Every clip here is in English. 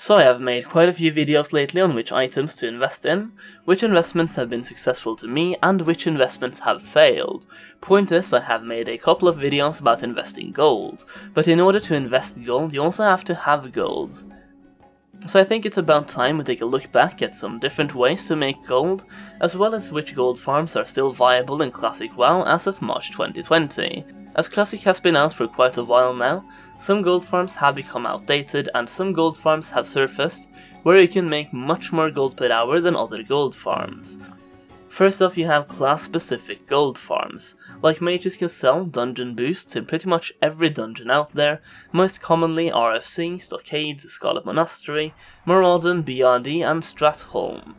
So I have made quite a few videos lately on which items to invest in, which investments have been successful to me, and which investments have failed. Point is, I have made a couple of videos about investing gold, but in order to invest gold you also have to have gold. So I think it's about time we take a look back at some different ways to make gold, as well as which gold farms are still viable in Classic WoW as of March 2020. As Classic has been out for quite a while now, some gold farms have become outdated and some gold farms have surfaced where you can make much more gold per hour than other gold farms. First off you have class specific gold farms. Like mages can sell dungeon boosts in pretty much every dungeon out there, most commonly RFC, Stockades, Scarlet Monastery, Maraudon, BRD and Stratholme.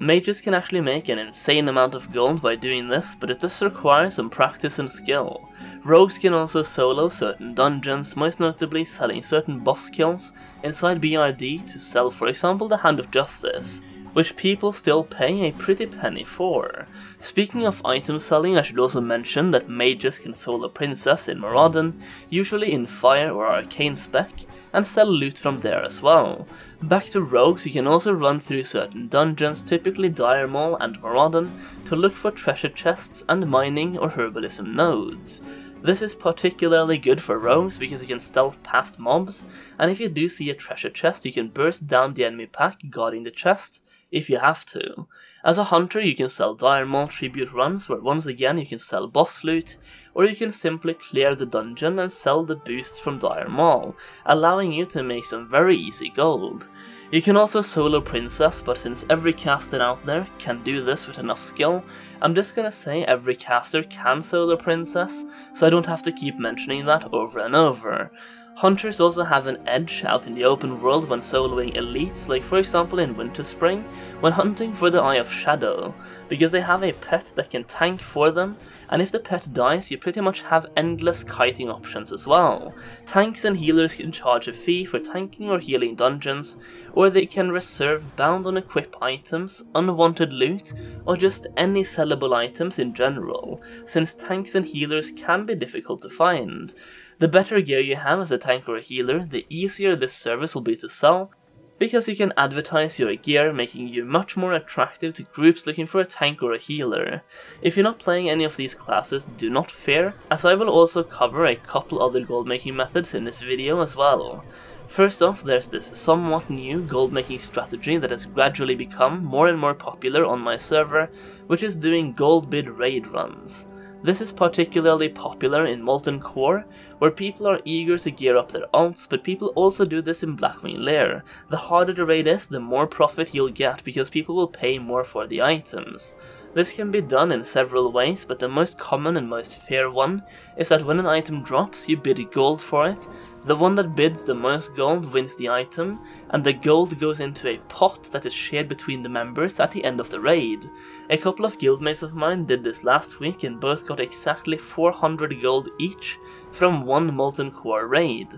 Mages can actually make an insane amount of gold by doing this, but it does require some practice and skill. Rogues can also solo certain dungeons, most notably selling certain boss kills inside BRD to sell for example the Hand of Justice, which people still pay a pretty penny for. Speaking of item selling, I should also mention that mages can solo Princess in Maraudon, usually in Fire or Arcane spec, and sell loot from there as well. Back to rogues, you can also run through certain dungeons, typically Dire Maul and Maraudon, to look for treasure chests and mining or herbalism nodes. This is particularly good for rogues because you can stealth past mobs, and if you do see a treasure chest, you can burst down the enemy pack guarding the chest, if you have to. As a hunter, you can sell Dire Maul tribute runs, where once again you can sell boss loot, or you can simply clear the dungeon and sell the boosts from Dire Maul, allowing you to make some very easy gold. You can also solo Princess, but since every caster out there can do this with enough skill, I'm just gonna say every caster can solo Princess, so I don't have to keep mentioning that over and over. Hunters also have an edge out in the open world when soloing elites, like for example in Winterspring, when hunting for the Eye of Shadow, because they have a pet that can tank for them, and if the pet dies you pretty much have endless kiting options as well. Tanks and healers can charge a fee for tanking or healing dungeons, or they can reserve bound on equip items, unwanted loot, or just any sellable items in general, since tanks and healers can be difficult to find. The better gear you have as a tank or a healer, the easier this service will be to sell, because you can advertise your gear making you much more attractive to groups looking for a tank or a healer. If you're not playing any of these classes, do not fear, as I will also cover a couple other gold making methods in this video as well. First off, there's this somewhat new gold making strategy that has gradually become more and more popular on my server, which is doing gold bid raid runs. This is particularly popular in Molten Core, where people are eager to gear up their alts, but people also do this in Blackwing Lair. The harder the raid is, the more profit you'll get, because people will pay more for the items. This can be done in several ways, but the most common and most fair one is that when an item drops, you bid gold for it. The one that bids the most gold wins the item, and the gold goes into a pot that is shared between the members at the end of the raid. A couple of guildmates of mine did this last week and both got exactly 400 gold each from one Molten Core raid.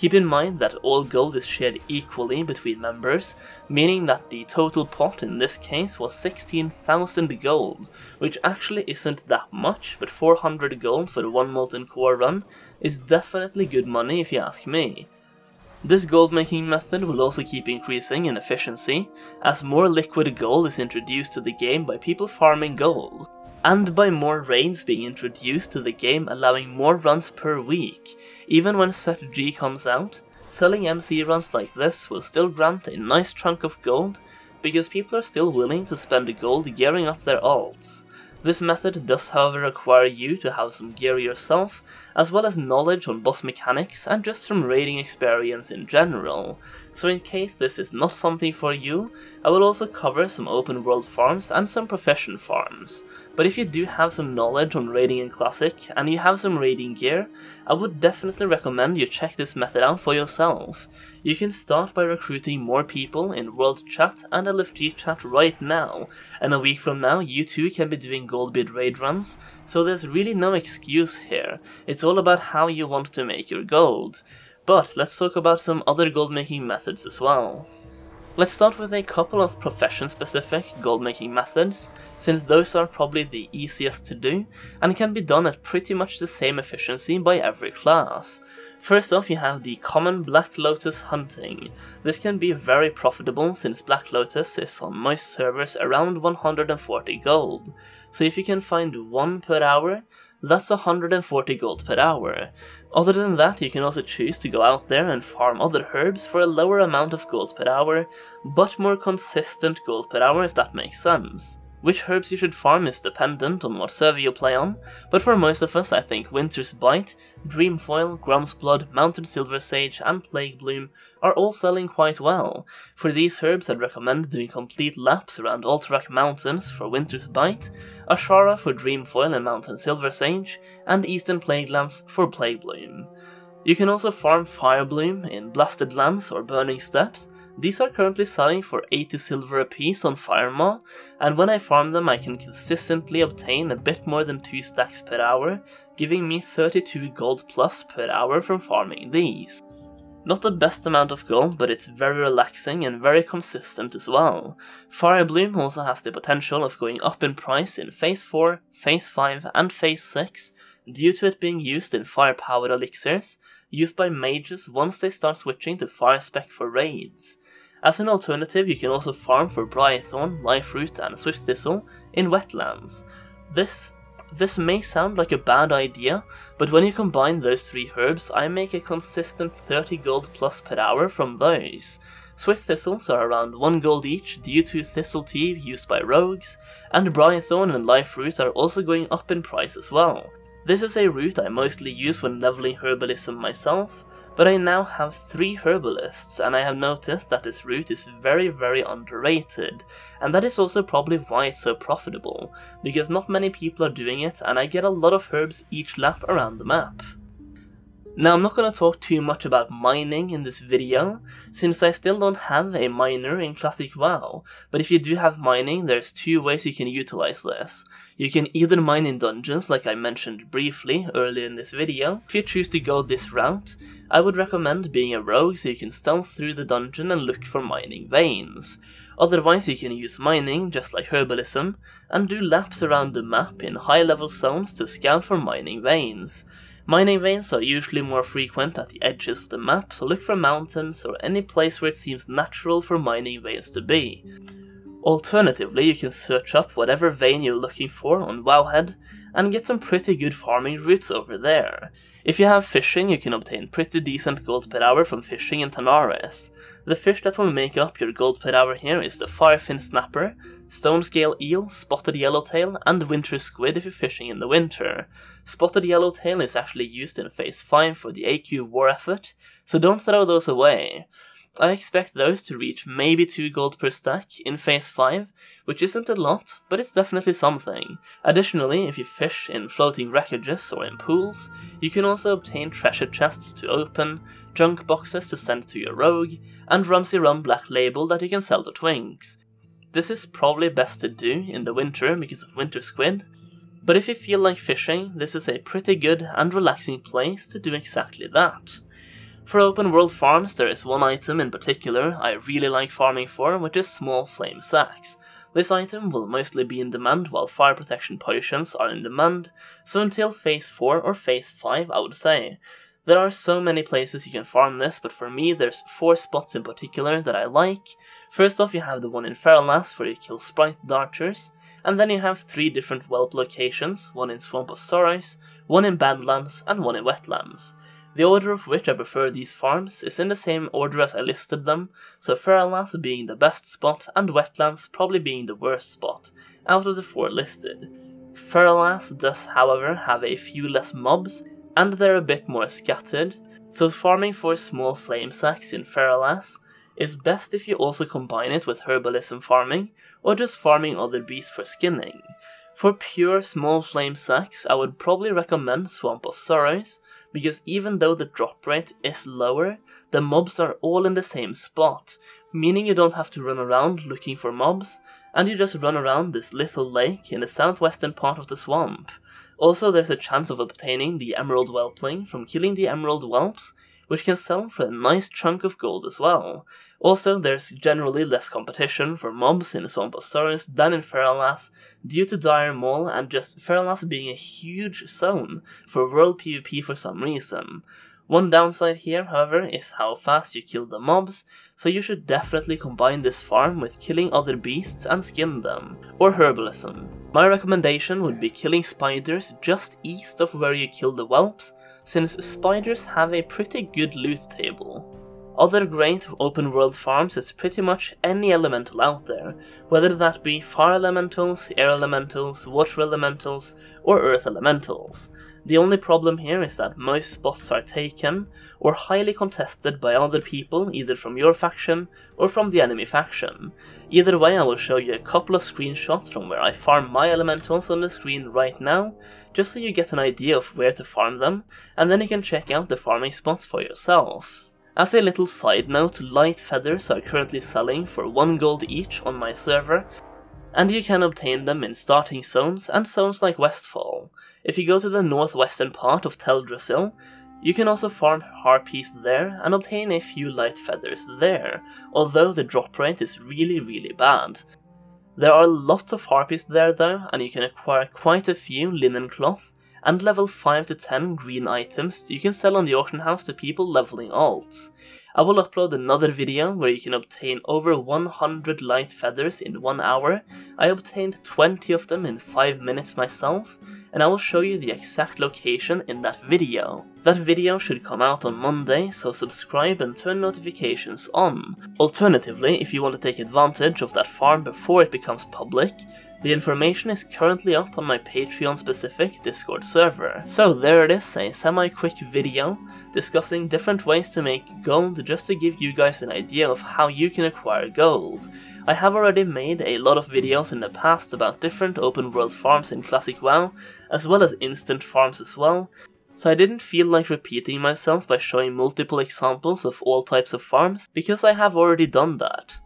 Keep in mind that all gold is shared equally between members, meaning that the total pot in this case was 16,000 gold, which actually isn't that much, but 400 gold for the one Molten Core run is definitely good money if you ask me. This gold making method will also keep increasing in efficiency, as more liquid gold is introduced to the game by people farming gold and by more raids being introduced to the game allowing more runs per week. Even when set G comes out, selling MC runs like this will still grant a nice chunk of gold, because people are still willing to spend gold gearing up their alts. This method does however require you to have some gear yourself, as well as knowledge on boss mechanics and just some raiding experience in general. So in case this is not something for you, I will also cover some open world farms and some profession farms. But if you do have some knowledge on raiding in Classic, and you have some raiding gear, I would definitely recommend you check this method out for yourself. You can start by recruiting more people in World Chat and LFG Chat right now, and a week from now you too can be doing gold bid raid runs, so there's really no excuse here, it's all about how you want to make your gold. But let's talk about some other gold making methods as well. Let's start with a couple of profession-specific gold-making methods, since those are probably the easiest to do, and can be done at pretty much the same efficiency by every class. First off, you have the common Black Lotus hunting. This can be very profitable since Black Lotus is on most servers around 140 gold. So if you can find one per hour, that's 140 gold per hour. Other than that, you can also choose to go out there and farm other herbs for a lower amount of gold per hour, but more consistent gold per hour if that makes sense. Which herbs you should farm is dependent on what server you play on, but for most of us I think Winter's Bite, Dreamfoil, Gromsblood, Mountain Silver Sage, and Plague Bloom are all selling quite well. For these herbs I'd recommend doing complete laps around Alterac Mountains for Winter's Bite, Azshara for Dreamfoil and Mountain Silver Sage, and Eastern Plaguelands for Plague Bloom. You can also farm Fire Bloom in Blasted Lands or Burning Steppes, these are currently selling for 80 silver apiece on FireMaw, and when I farm them I can consistently obtain a bit more than 2 stacks per hour, giving me 32 gold plus per hour from farming these. Not the best amount of gold, but it's very relaxing and very consistent as well. Fire Bloom also has the potential of going up in price in Phase 4, Phase 5 and Phase 6 due to it being used in fire-powered elixirs, used by mages once they start switching to fire spec for raids. As an alternative, you can also farm for Briarthorn, Liferoot, and Swift Thistle in wetlands. This this may sound like a bad idea, but when you combine those three herbs, I make a consistent 30 gold plus per hour from those. Swift thistles are around 1 gold each due to thistle tea used by rogues, and Briarthorn and Liferoot are also going up in price as well. This is a route I mostly use when leveling herbalism myself, but I now have three herbalists, and I have noticed that this route is very, very underrated, and that is also probably why it's so profitable, because not many people are doing it, and I get a lot of herbs each lap around the map. Now I'm not going to talk too much about mining in this video, since I still don't have a miner in Classic WoW, but if you do have mining, there's two ways you can utilize this. You can either mine in dungeons like I mentioned briefly earlier in this video, if you choose to go this route, I would recommend being a rogue so you can stealth through the dungeon and look for mining veins. Otherwise you can use mining, just like herbalism, and do laps around the map in high level zones to scout for mining veins. Mining veins are usually more frequent at the edges of the map, so look for mountains or any place where it seems natural for mining veins to be. Alternatively, you can search up whatever vein you're looking for on Wowhead and get some pretty good farming routes over there. If you have fishing, you can obtain pretty decent gold per hour from fishing in Tanaris. The fish that will make up your gold per hour here is the firefin snapper, stone scale eel, spotted yellowtail, and winter squid if you're fishing in the winter. Spotted yellowtail is actually used in phase 5 for the AQ war effort, so don't throw those away. I expect those to reach maybe 2 gold per stack in phase 5, which isn't a lot, but it's definitely something. Additionally, if you fish in floating wreckages or in pools, you can also obtain treasure chests to open, junk boxes to send to your rogue, and Rumsey Rum Black Label that you can sell to twinks. This is probably best to do in the winter because of winter squid, but if you feel like fishing, this is a pretty good and relaxing place to do exactly that. For open world farms, there is one item in particular I really like farming for, which is small flame sacks. This item will mostly be in demand while fire protection potions are in demand, so until phase 4 or phase 5 I would say. There are so many places you can farm this, but for me there's 4 spots in particular that I like. First off you have the one in Feralas where you kill sprite darters, and then you have 3 different whelp locations, one in Swamp of Sorrows, one in Badlands, and one in Wetlands. The order of which I prefer these farms is in the same order as I listed them, so Feralas being the best spot and Wetlands probably being the worst spot, out of the four listed. Feralas does however have a few less mobs, and they're a bit more scattered, so farming for small flame sacks in Feralas is best if you also combine it with herbalism farming, or just farming other beasts for skinning. For pure small flame sacks, I would probably recommend Swamp of Sorrows, because even though the drop rate is lower, the mobs are all in the same spot, meaning you don't have to run around looking for mobs, and you just run around this little lake in the southwestern part of the swamp. Also, there's a chance of obtaining the emerald whelpling from killing the emerald whelps, which can sell for a nice chunk of gold as well. Also, there's generally less competition for mobs in the Swamp of Sorrows than in Feralas due to Dire Maul and just Feralas being a huge zone for world PvP for some reason. One downside here, however, is how fast you kill the mobs, so you should definitely combine this farm with killing other beasts and skin them, or herbalism. My recommendation would be killing spiders just east of where you kill the whelps, since spiders have a pretty good loot table. Other great open world farms is pretty much any elemental out there, whether that be fire elementals, air elementals, water elementals, or earth elementals. The only problem here is that most spots are taken or highly contested by other people either from your faction or from the enemy faction. Either way I will show you a couple of screenshots from where I farm my elementals on the screen right now, just so you get an idea of where to farm them, and then you can check out the farming spots for yourself. As a little side note, light feathers are currently selling for 1 gold each on my server, and you can obtain them in starting zones and zones like Westfall. If you go to the northwestern part of Teldrassil, you can also farm harpies there and obtain a few light feathers there, although the drop rate is really really bad. There are lots of harpies there though, and you can acquire quite a few linen cloth and level 5 to 10 green items you can sell on the auction house to people leveling alts. I will upload another video where you can obtain over 100 light feathers in 1 hour. I obtained 20 of them in 5 minutes myself, and I will show you the exact location in that video. That video should come out on Monday, so subscribe and turn notifications on. Alternatively, if you want to take advantage of that farm before it becomes public, the information is currently up on my Patreon specific Discord server. So there it is, a semi-quick video discussing different ways to make gold just to give you guys an idea of how you can acquire gold. I have already made a lot of videos in the past about different open world farms in Classic WoW, as well as instant farms as well, so I didn't feel like repeating myself by showing multiple examples of all types of farms, because I have already done that.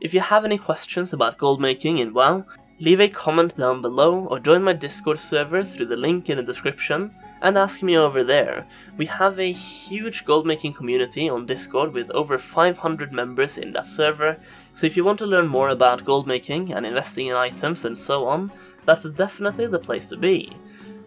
If you have any questions about gold making in WoW, leave a comment down below or join my Discord server through the link in the description and ask me over there. We have a huge gold making community on Discord with over 500 members in that server, so if you want to learn more about gold making and investing in items and so on, that's definitely the place to be.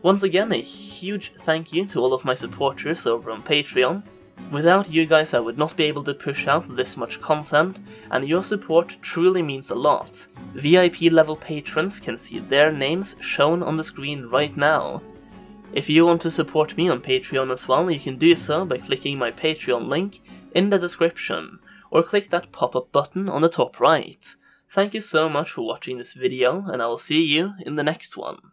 Once again, a huge thank you to all of my supporters over on Patreon. Without you guys I would not be able to push out this much content, and your support truly means a lot. VIP level patrons can see their names shown on the screen right now. If you want to support me on Patreon as well, you can do so by clicking my Patreon link in the description, or click that pop-up button on the top right. Thank you so much for watching this video, and I will see you in the next one.